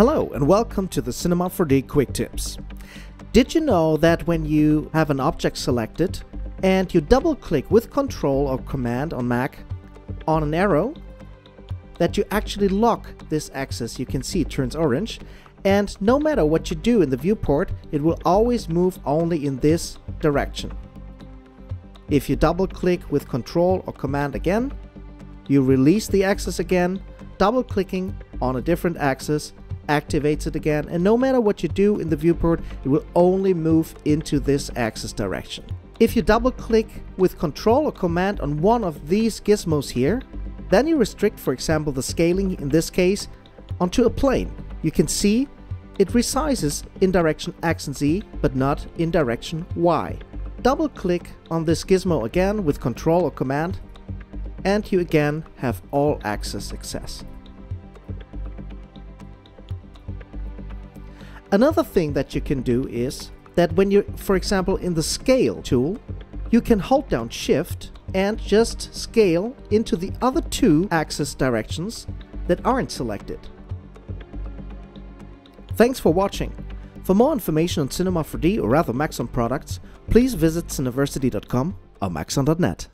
Hello and welcome to the Cinema 4D Quick Tips. Did you know that when you have an object selected and you double click with Control or Command on Mac on an arrow, that you actually lock this axis, you can see it turns orange, and no matter what you do in the viewport, it will always move only in this direction. If you double click with Control or Command again, you release the axis again, double clicking on a different axis activates it again and no matter what you do in the viewport it will only move into this axis direction. If you double click with control or command on one of these gizmos here then you restrict for example the scaling in this case onto a plane. You can see it resizes in direction X and Z but not in direction Y. Double click on this gizmo again with control or command and you again have all axis access. Another thing that you can do is that when you're, for example, in the scale tool, you can hold down shift and just scale into the other two axis directions that aren't selected. Thanks for watching. For more information on Cinema 4D or other Maxon products, please visit cineversity.com or maxon.net.